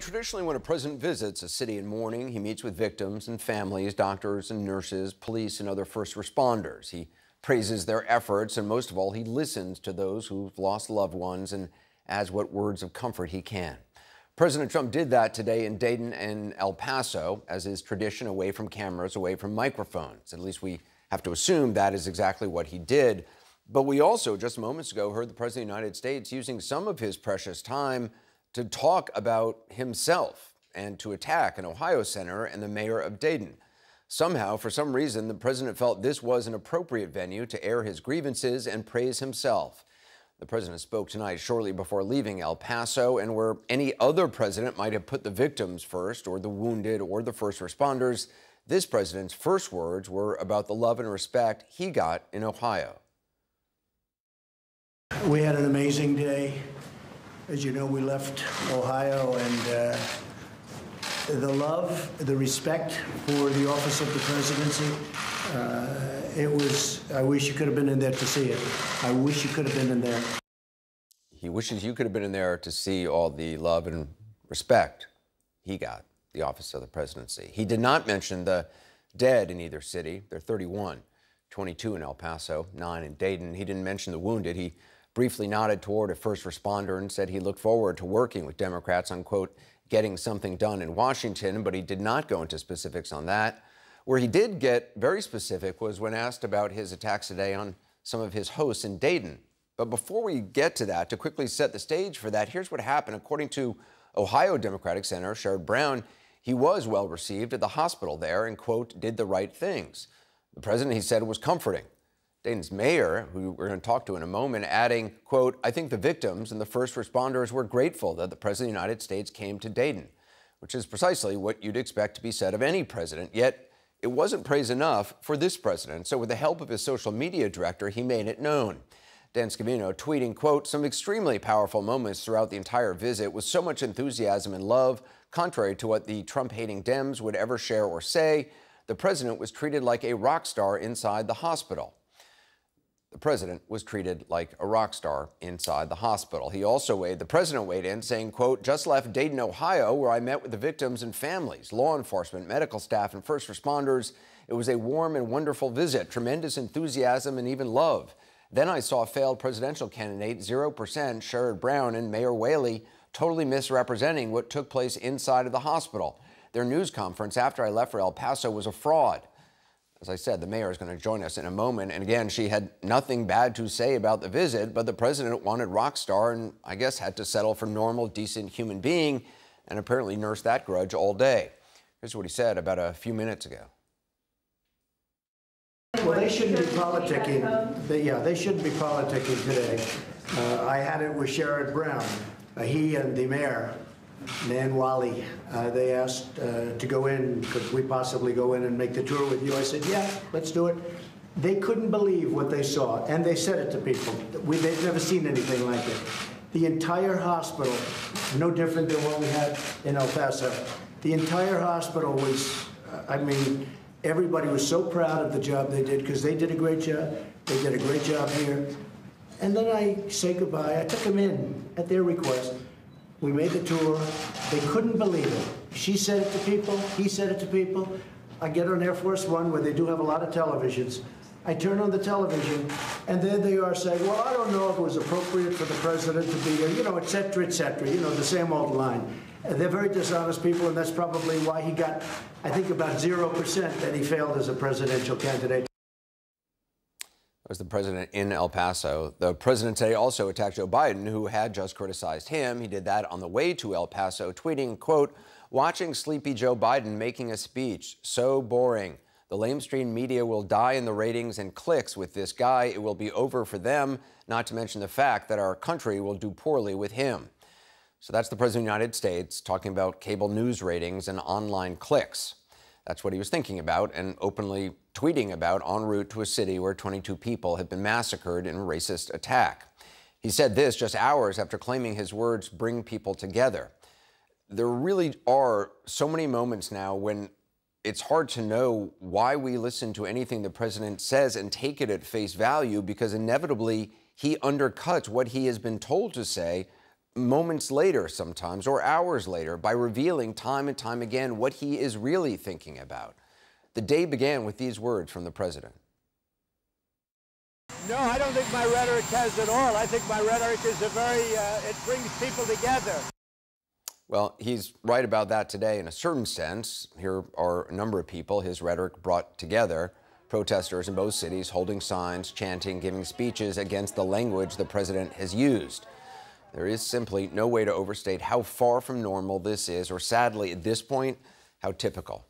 Traditionally, when a president visits a city in mourning, he meets with victims and families, doctors and nurses, police and other first responders. He praises their efforts, and most of all, he listens to those who've lost loved ones and adds what words of comfort he can. President Trump did that today in Dayton and El Paso, as is tradition, away from cameras, away from microphones. At least we have to assume that is exactly what he did. But we also, just moments ago, heard the President of the United States using some of his precious time to talk about himself and to attack an Ohio senator and the mayor of Dayton. Somehow, for some reason, the president felt this was an appropriate venue to air his grievances and praise himself. The president spoke tonight shortly before leaving El Paso, and where any other president might have put the victims first, or the wounded, or the first responders, this president's first words were about the love and respect he got in Ohio. We had an amazing day. As you know, we left Ohio and uh, the love, the respect for the office of the presidency. Uh, it was, I wish you could have been in there to see it. I wish you could have been in there. He wishes you could have been in there to see all the love and respect he got, the office of the presidency. He did not mention the dead in either city. They're 31, 22 in El Paso, 9 in Dayton. He didn't mention the wounded. He briefly nodded toward a first responder and said he looked forward to working with Democrats on, quote, getting something done in Washington, but he did not go into specifics on that. Where he did get very specific was when asked about his attacks today on some of his hosts in Dayton. But before we get to that, to quickly set the stage for that, here's what happened. According to Ohio Democratic Senator Sherrod Brown, he was well received at the hospital there and, quote, did the right things. The president, he said, was comforting. Dayton's mayor, who we're going to talk to in a moment, adding, quote, I think the victims and the first responders were grateful that the President of the United States came to Dayton, which is precisely what you'd expect to be said of any president. Yet it wasn't praise enough for this president. So with the help of his social media director, he made it known. Dan Scavino tweeting, quote, some extremely powerful moments throughout the entire visit with so much enthusiasm and love, contrary to what the Trump-hating Dems would ever share or say. The president was treated like a rock star inside the hospital. The president was treated like a rock star inside the hospital. He also weighed, the president weighed in saying, quote, just left Dayton, Ohio, where I met with the victims and families, law enforcement, medical staff, and first responders. It was a warm and wonderful visit, tremendous enthusiasm and even love. Then I saw failed presidential candidate 0% Sherrod Brown and Mayor Whaley totally misrepresenting what took place inside of the hospital. Their news conference after I left for El Paso was a fraud. As I said, the mayor is going to join us in a moment. And again, she had nothing bad to say about the visit, but the president wanted rock star and I guess had to settle for normal, decent human being and apparently nursed that grudge all day. Here's what he said about a few minutes ago. Well, they shouldn't be politicking. They, yeah, they shouldn't be politicking today. Uh, I had it with Sherrod Brown. Uh, he and the mayor Nan uh, they asked uh, to go in, could we possibly go in and make the tour with you? I said, yeah, let's do it. They couldn't believe what they saw, and they said it to people. We, they've never seen anything like it. The entire hospital, no different than what we had in El Paso, the entire hospital was, uh, I mean, everybody was so proud of the job they did because they did a great job. They did a great job here. And then I say goodbye. I took them in at their request. We made the tour. They couldn't believe it. She said it to people. He said it to people. I get on Air Force One where they do have a lot of televisions. I turn on the television, and there they are saying, well, I don't know if it was appropriate for the president to be there, you know, et cetera, et cetera, you know, the same old line. And they're very dishonest people, and that's probably why he got, I think, about 0% that he failed as a presidential candidate was the president in El Paso. The president today also attacked Joe Biden, who had just criticized him. He did that on the way to El Paso, tweeting, quote, watching sleepy Joe Biden making a speech, so boring. The lamestream media will die in the ratings and clicks with this guy. It will be over for them, not to mention the fact that our country will do poorly with him. So that's the President of the United States talking about cable news ratings and online clicks. That's what he was thinking about and openly tweeting about en route to a city where 22 people had been massacred in a racist attack. He said this just hours after claiming his words bring people together. There really are so many moments now when it's hard to know why we listen to anything the president says and take it at face value because inevitably he undercuts what he has been told to say moments later, sometimes, or hours later, by revealing time and time again what he is really thinking about. The day began with these words from the president. No, I don't think my rhetoric has at all. I think my rhetoric is a very, uh, it brings people together. Well, he's right about that today in a certain sense. Here are a number of people his rhetoric brought together protesters in both cities holding signs, chanting, giving speeches against the language the president has used. There is simply no way to overstate how far from normal this is, or sadly, at this point, how typical.